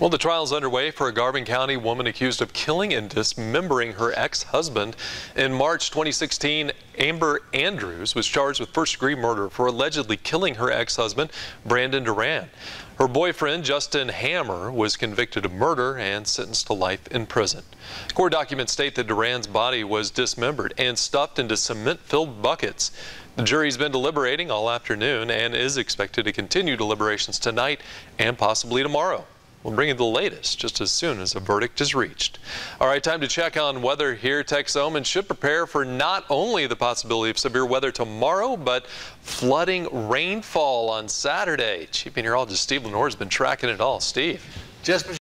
Well, the trial is underway for a Garvin County woman accused of killing and dismembering her ex-husband. In March 2016, Amber Andrews was charged with first-degree murder for allegedly killing her ex-husband, Brandon Duran. Her boyfriend, Justin Hammer, was convicted of murder and sentenced to life in prison. Court documents state that Duran's body was dismembered and stuffed into cement-filled buckets. The jury's been deliberating all afternoon and is expected to continue deliberations tonight and possibly tomorrow. We'll bring you the latest just as soon as a verdict is reached. All right, time to check on weather here. Texoman should prepare for not only the possibility of severe weather tomorrow, but flooding rainfall on Saturday. Chief Meteorologist Steve LaNore has been tracking it all. Steve. Just